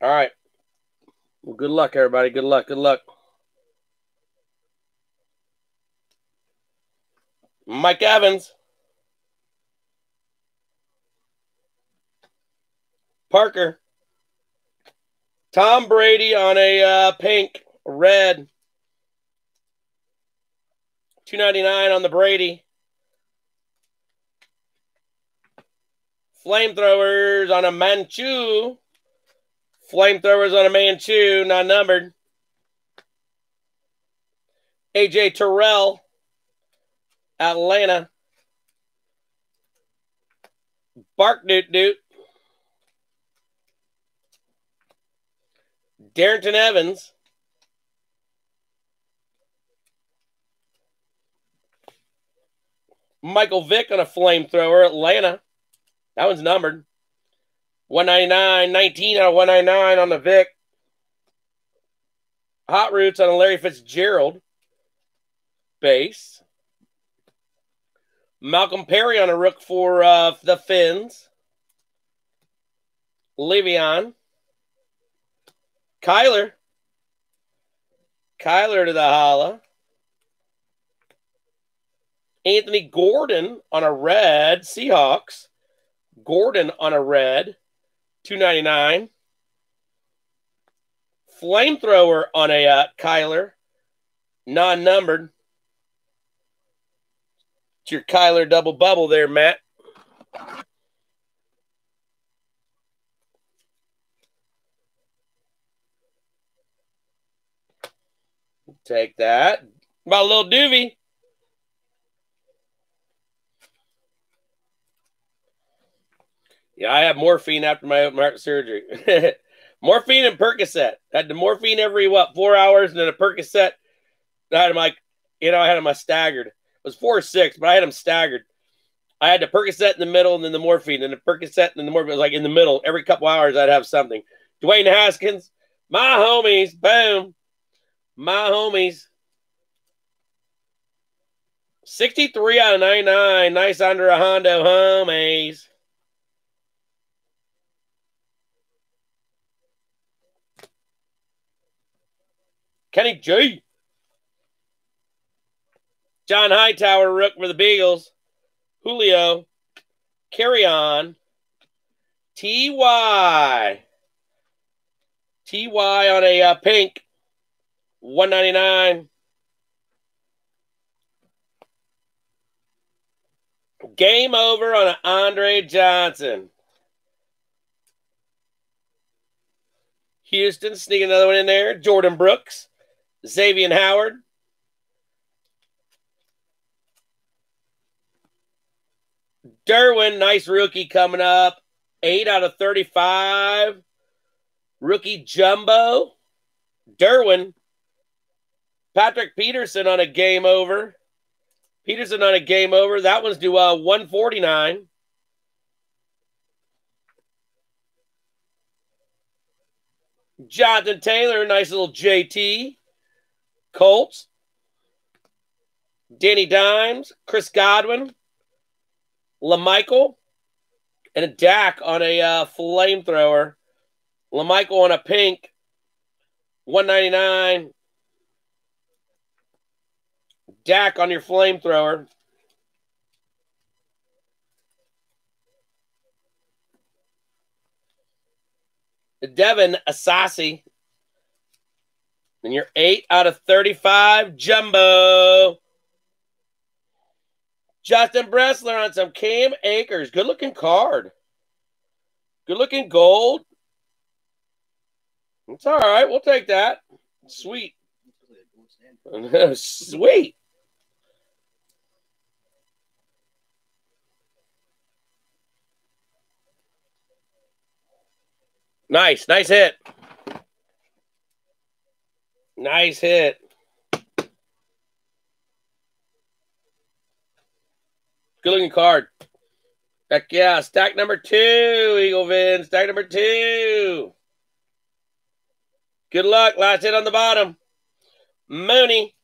All right. Well, good luck, everybody. Good luck. Good luck. Mike Evans. Parker. Tom Brady on a uh, pink, red. 299 on the Brady. Flamethrowers on a Manchu. Flamethrowers on a Manchu, not numbered. AJ Terrell, Atlanta. Bark Doot Doot. Darrynton Evans. Michael Vick on a flamethrower, Atlanta. That one's numbered. 199, 19 out of 199 on the Vick. Hot Roots on a Larry Fitzgerald base. Malcolm Perry on a rook for uh, the Finns. Livion. Kyler. Kyler to the holla. Anthony Gordon on a red. Seahawks. Gordon on a red. 299. Flamethrower on a uh, Kyler. Non numbered. It's your Kyler double bubble there, Matt. Take that. My little doobie. Yeah, I have morphine after my open heart surgery. morphine and Percocet. I had the morphine every what four hours, and then a Percocet. I had like, you know, I had them staggered. Was four or six, but I had them staggered. I had the Percocet in the middle, and then the morphine, and the Percocet, and then the morphine it was like in the middle. Every couple hours, I'd have something. Dwayne Haskins, my homies, boom, my homies. 63 out of 99. Nice under a Hondo homies. Kenny G. John Hightower, rook for the Beagles. Julio. Carry on. T.Y. T.Y. on a uh, pink. 199. Game over on an Andre Johnson. Houston, sneak another one in there. Jordan Brooks. Xavier Howard. Derwin, nice rookie coming up. Eight out of 35. Rookie Jumbo. Derwin. Patrick Peterson on a game over. Peterson on a game over. That one's due uh, 149. Jonathan Taylor, nice little JT. Colts. Danny Dimes, Chris Godwin, LaMichael, and a Dak on a uh, flamethrower. LaMichael on a pink, 199. Dak on your flamethrower. Devin Asiasi. And you're 8 out of 35. Jumbo. Justin Bressler on some Cam Akers. Good looking card. Good looking gold. It's all right. We'll take that. Sweet. Sweet. Nice, nice hit. Nice hit. Good looking card. Heck yeah, stack number two, Eagle Vin. Stack number two. Good luck. Last hit on the bottom. Mooney.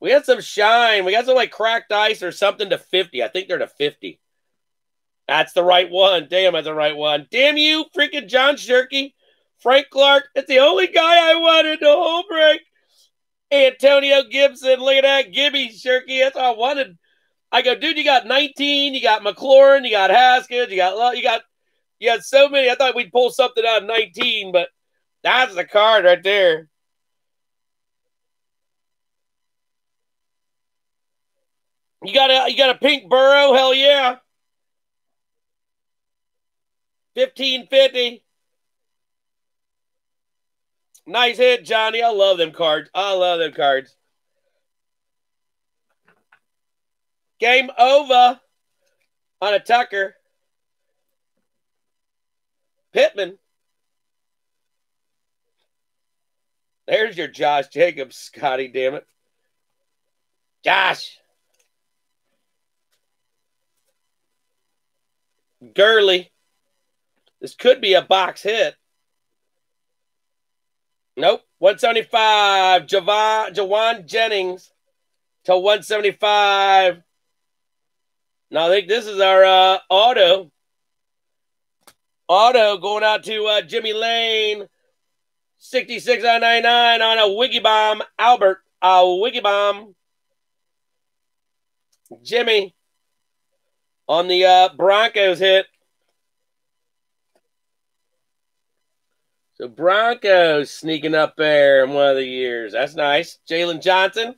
We had some shine. We got some like cracked ice or something to 50. I think they're to 50. That's the right one. Damn, that's the right one. Damn you, freaking John Shirky. Frank Clark. It's the only guy I wanted to whole break. Antonio Gibson. Look at that. Gibby Shirky. That's all I wanted. I go, dude, you got 19, you got McLaurin, you got Haskins, you got you got you had so many. I thought we'd pull something out of 19, but that's the card right there. You got a you got a pink burrow, hell yeah. 1550. Nice hit, Johnny. I love them cards. I love them cards. Game over on a Tucker. Pittman. There's your Josh Jacobs, Scotty, damn it. Josh. Gurley. This could be a box hit. Nope. 175. Javon, Jauan Jennings to 175. Now I think this is our uh, auto. Auto going out to uh, Jimmy Lane. 66 out 99 on a Wiggy Bomb. Albert, a Wiggy Bomb. Jimmy on the uh, Broncos hit. So Broncos sneaking up there in one of the years. That's nice. Jalen Johnson.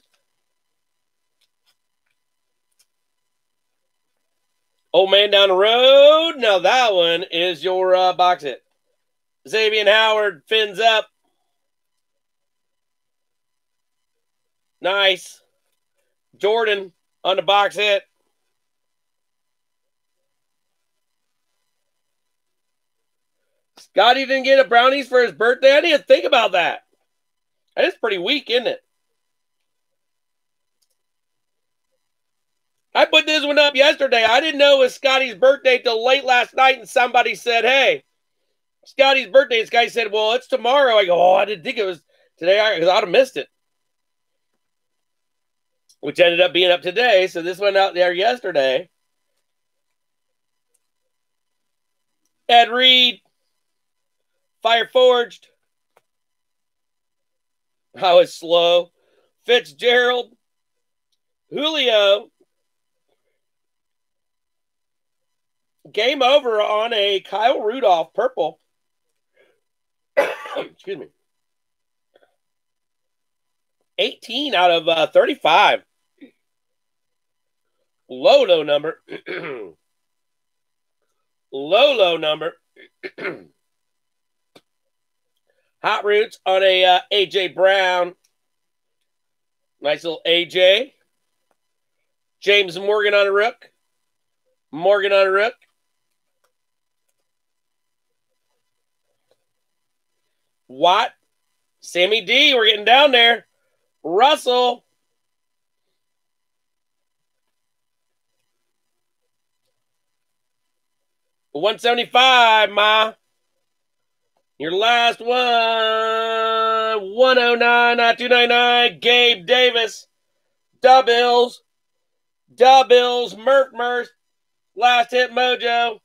Old man down the road. Now that one is your uh, box hit. Xavier Howard fins up. Nice. Jordan on the box hit. Scotty didn't get a brownies for his birthday. I didn't think about that. That is pretty weak, isn't it? I put this one up yesterday. I didn't know it was Scotty's birthday till late last night, and somebody said, Hey, Scotty's birthday. This guy said, Well, it's tomorrow. I go, Oh, I didn't think it was today because I'd have missed it. Which ended up being up today. So this went out there yesterday. Ed Reed, Fire Forged. I was slow. Fitzgerald, Julio. Game over on a Kyle Rudolph purple. Excuse me. 18 out of uh, 35. Low, low number. low, low number. Hot Roots on a uh, AJ Brown. Nice little AJ. James Morgan on a rook. Morgan on a rook. Watt. Sammy D. We're getting down there. Russell. One seventy five, Ma. Your last one, 109, not 299, Gabe Davis. Doubles. Doubles, Murph Murph. Last hit mojo.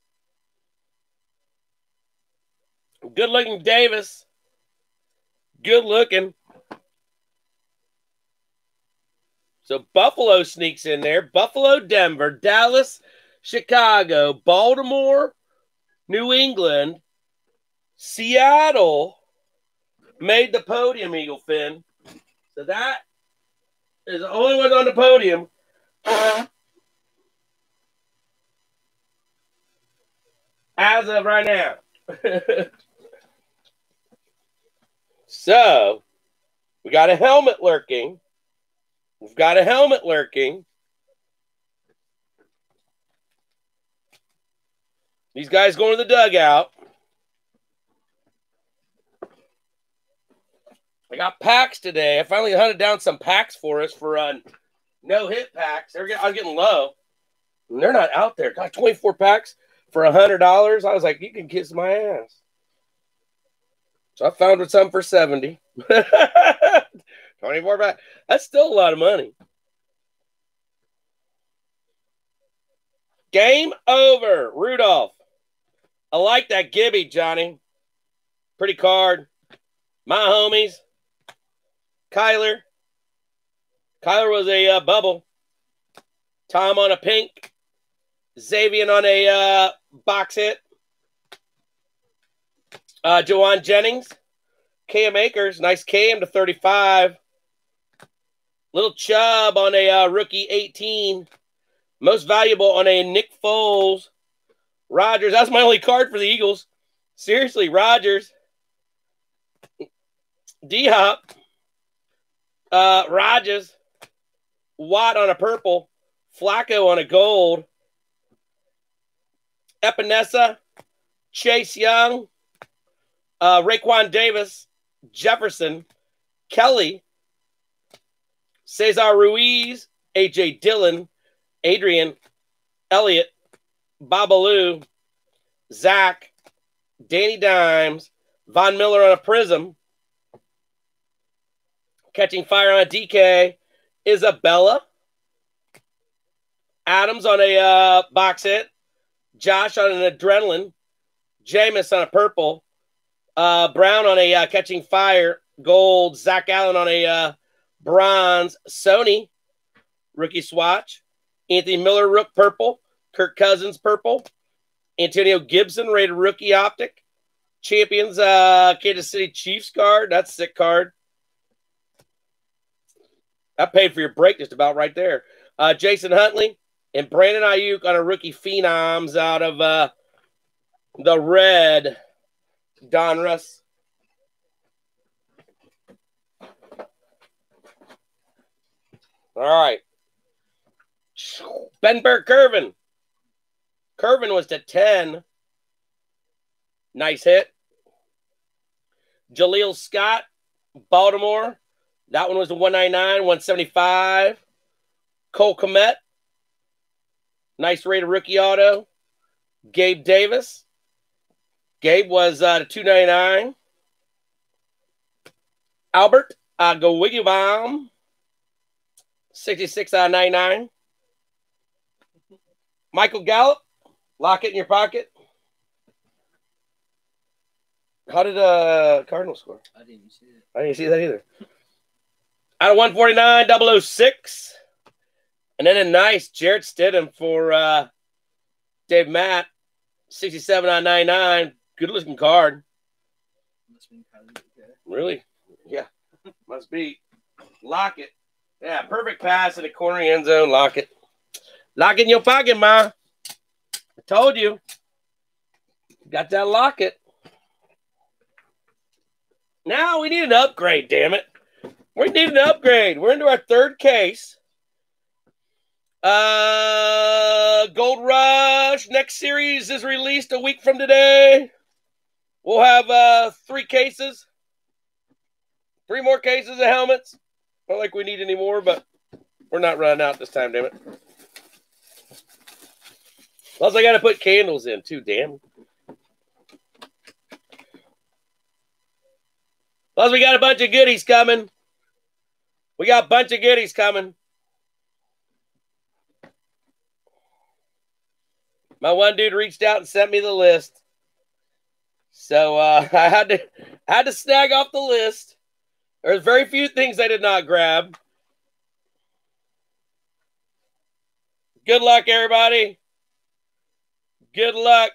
Good looking Davis. Good looking. So Buffalo sneaks in there. Buffalo, Denver, Dallas, Chicago, Baltimore, New England, Seattle made the podium, Eagle Fin. So that is the only one on the podium. As of right now. So we got a helmet lurking. We've got a helmet lurking. These guys going to the dugout. I got packs today. I finally hunted down some packs for us for uh, no hit packs. They're I'm getting low. And they're not out there. Got 24 packs for $100. I was like, you can kiss my ass. So I found some for 70. 24 packs. That's still a lot of money. Game over. Rudolph. I like that Gibby, Johnny. Pretty card. My homies. Kyler. Kyler was a uh, bubble. Tom on a pink. Xavier on a uh, box hit. Uh, Joanne Jennings. Cam Akers. Nice Cam to 35. Little Chubb on a uh, rookie 18. Most valuable on a Nick Foles. Rogers. That's my only card for the Eagles. Seriously, Rogers. D Hop. Uh, Rogers. Watt on a purple. Flacco on a gold. Epenesa. Chase Young. Uh, Raekwon Davis. Jefferson. Kelly. Cesar Ruiz. AJ Dillon. Adrian, Elliott, Babalu, Zach, Danny Dimes, Von Miller on a prism, catching fire on a DK, Isabella, Adams on a uh, box hit, Josh on an adrenaline, Jameis on a purple, uh, Brown on a uh, catching fire, gold, Zach Allen on a uh, bronze, Sony, rookie swatch, Anthony Miller, Rook Purple. Kirk Cousins, Purple. Antonio Gibson, rated rookie optic. Champions, uh, Kansas City Chiefs card. That's sick card. I paid for your break just about right there. Uh, Jason Huntley and Brandon Aiyuk on a rookie phenoms out of uh, the red Donruss. All right. Ben Burke Curvin. Kirven was to 10. Nice hit. Jaleel Scott, Baltimore. That one was the 199, 175. Cole Kmet. Nice rated rookie auto. Gabe Davis. Gabe was uh, 299. Albert uh, Go 66 out of 99. Michael Gallup, lock it in your pocket. How did uh Cardinal score? I didn't see it. I didn't see that either. Out of 149, 006. And then a nice Jarrett Stidham for uh Dave Matt, 67 on 99. Good looking card. Must be Okay. Really? Yeah. Must be. Lock it. Yeah, perfect pass in the corner end zone. Lock it. Lock it in your pocket, Ma. I told you. Got that locket. Now we need an upgrade, damn it. We need an upgrade. We're into our third case. Uh Gold Rush. Next series is released a week from today. We'll have uh three cases. Three more cases of helmets. Not like we need any more, but we're not running out this time, damn it. Plus, I got to put candles in too. Damn. Plus, we got a bunch of goodies coming. We got a bunch of goodies coming. My one dude reached out and sent me the list, so uh, I had to I had to snag off the list. There's very few things I did not grab. Good luck, everybody. Good luck.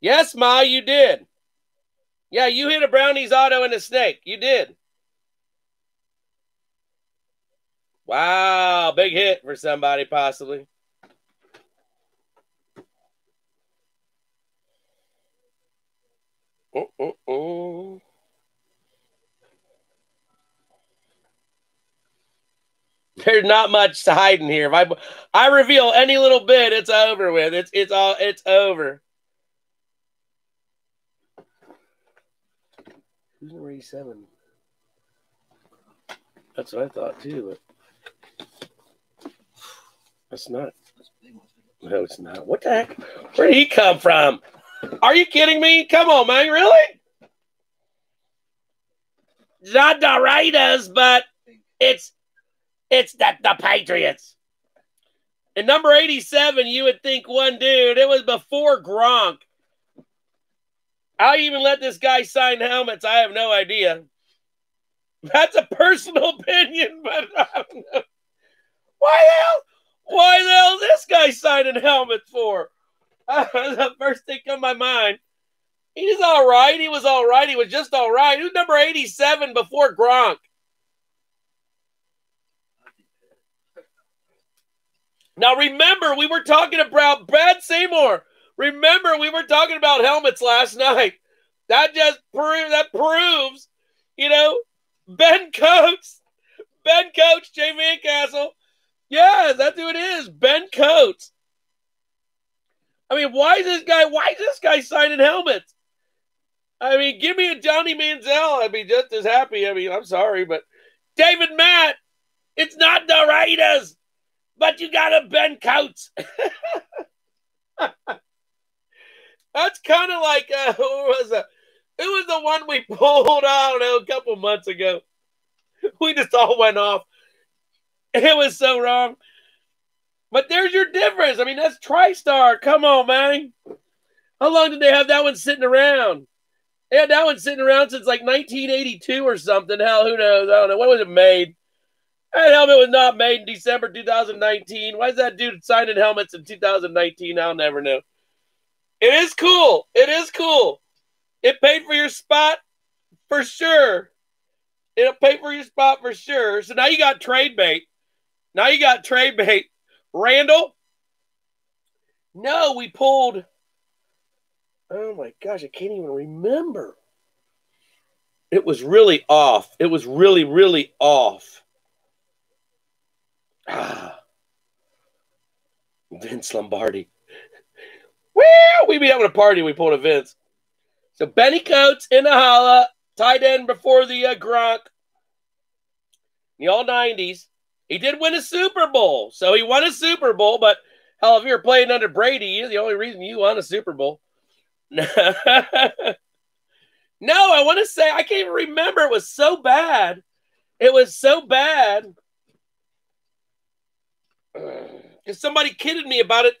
Yes, Ma, you did. Yeah, you hit a brownies auto and a snake. You did. Wow, big hit for somebody, possibly. Uh-uh-uh. There's not much to hide in here. If I I reveal any little bit, it's over with. It's it's all it's over. Who's number 87? That's what I thought too, but that's not. No, it's not. What the heck? Where did he come from? Are you kidding me? Come on, man. Really? Not the Raiders, but it's it's the, the Patriots. And number 87, you would think one dude. It was before Gronk. I even let this guy sign helmets? I have no idea. That's a personal opinion, but I don't know. Why the hell? Why the hell is this guy signing helmets for? the first thing come my mind. He's all right. He was all right. He was just all right. Who's number 87 before Gronk? Now remember, we were talking about Brad Seymour. Remember, we were talking about helmets last night. That just proves that proves, you know, Ben Coates, Ben Coates, Jay Castle. Yeah, that's who it is, Ben Coates. I mean, why is this guy? Why is this guy signing helmets? I mean, give me a Johnny Manziel. I'd be just as happy. I mean, I'm sorry, but David Matt, it's not the Raiders, but you got a Ben Coates. That's kind of like uh, who was a who was the one we pulled? I don't know, a couple months ago. We just all went off. It was so wrong. But there's your difference. I mean, that's TriStar. Come on, man. How long did they have that one sitting around? They had that one sitting around since like 1982 or something. Hell, who knows? I don't know. When was it made? That helmet was not made in December 2019. Why is that dude signing helmets in 2019? I'll never know. It is cool. It is cool. It paid for your spot for sure. It'll pay for your spot for sure. So now you got trade bait. Now you got trade bait. Randall? No, we pulled. Oh my gosh, I can't even remember. It was really off. It was really, really off. Ah. Vince Lombardi. Well, we be having a party. We pulled a Vince. So Benny Coates in the holla, tight end before the uh, Gronk. The all 90s. He did win a Super Bowl. So he won a Super Bowl, but hell, if you were playing under Brady, you're the only reason you won a Super Bowl. no, I want to say, I can't even remember. It was so bad. It was so bad. Because somebody kidded me about it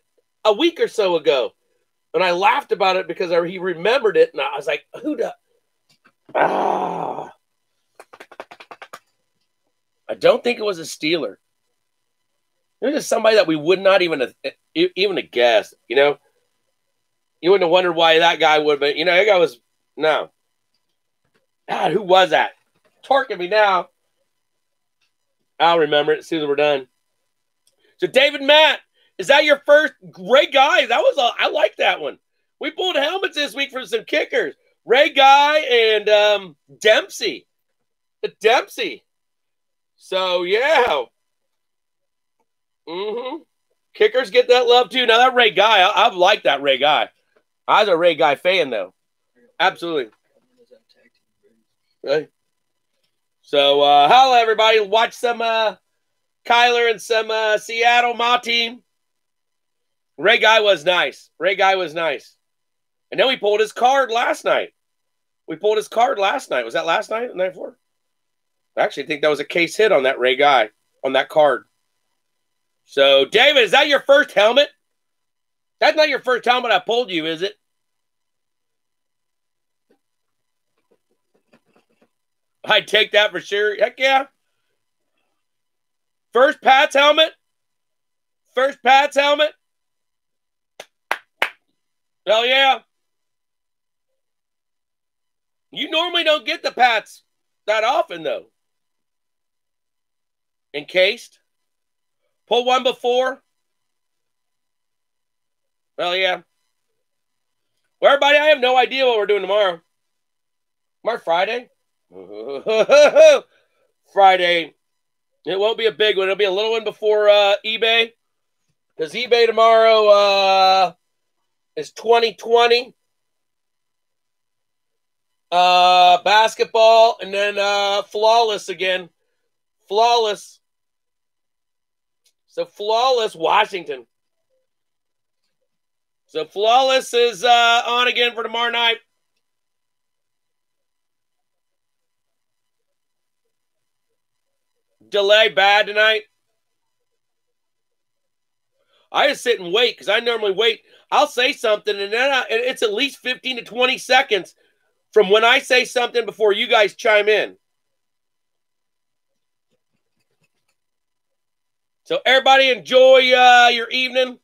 a week or so ago. And I laughed about it because I, he remembered it. And I was like, who the. Ah. I don't think it was a Steeler. It was just somebody that we would not even have, even have guessed. You know, you wouldn't have wondered why that guy would, but you know, that guy was no. God, who was that? Torquing me now. I'll remember it as soon as we're done. So, David Matt, is that your first Ray Guy? That was a, I like that one. We pulled helmets this week for some kickers. Ray Guy and um, Dempsey. Dempsey. So yeah. Mm-hmm. Kickers get that love too. Now that Ray Guy, I, I've liked that Ray Guy. I was a Ray Guy fan though. Absolutely. Right. So uh hello everybody. Watch some uh Kyler and some uh Seattle Ma team. Ray Guy was nice. Ray Guy was nice. And then we pulled his card last night. We pulled his card last night. Was that last night? The night before? I actually think that was a case hit on that Ray guy on that card. So, David, is that your first helmet? That's not your first helmet I pulled you, is it? I'd take that for sure. Heck yeah. First Pat's helmet. First Pat's helmet. Hell yeah. You normally don't get the Pats that often, though encased. Pull one before. Well, yeah. Well, everybody, I have no idea what we're doing tomorrow. Tomorrow, Friday. Friday. It won't be a big one. It'll be a little one before uh, eBay. Because eBay tomorrow uh, is 2020. Uh, basketball and then uh, flawless again. Flawless. So flawless Washington. So flawless is uh, on again for tomorrow night. Delay bad tonight. I just sit and wait because I normally wait. I'll say something and then I, and it's at least 15 to 20 seconds from when I say something before you guys chime in. So everybody enjoy uh, your evening.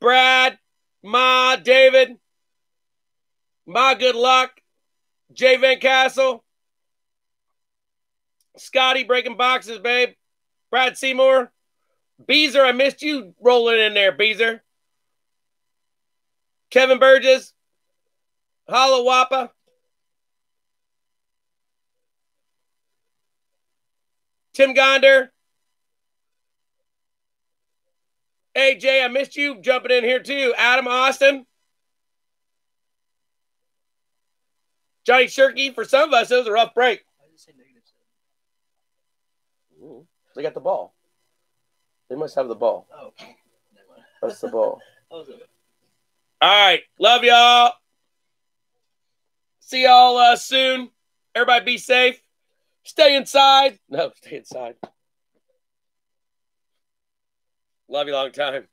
Brad, Ma, David, Ma, good luck. Jay Van Castle, Scotty breaking boxes, babe. Brad Seymour, Beezer, I missed you rolling in there, Beezer. Kevin Burgess, Holla Wappa. Tim Gonder. AJ, I missed you jumping in here too. Adam Austin. Johnny Shirky. For some of us, it was a rough break. I just say negative seven. Ooh, They got the ball. They must have the ball. Oh. That's the ball. I was a- All right. Love y'all. See y'all uh, soon. Everybody be safe. Stay inside. No, stay inside. Love you long time.